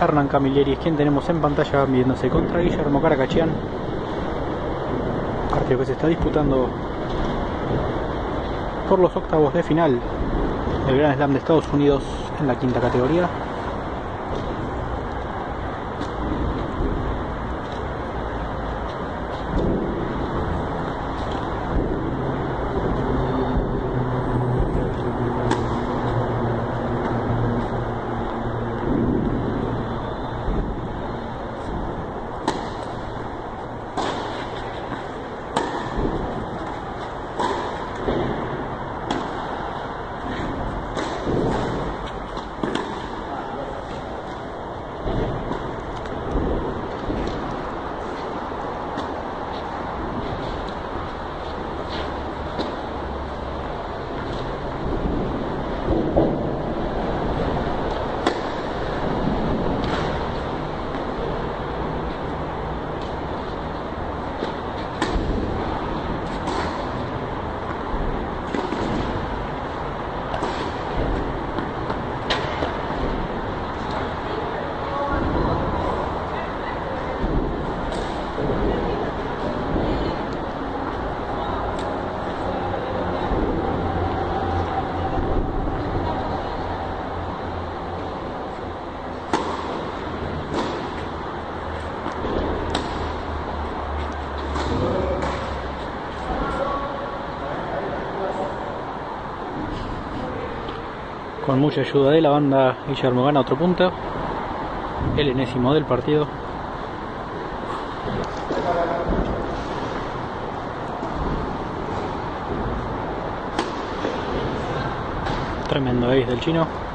Hernán Camilleri es quien tenemos en pantalla viéndose contra Guillermo Caracachian. Partido que se está disputando por los octavos de final del Gran Slam de Estados Unidos en la quinta categoría. Con mucha ayuda de la banda, Guillermo gana otro punto. El enésimo del partido. Tremendo ace del chino.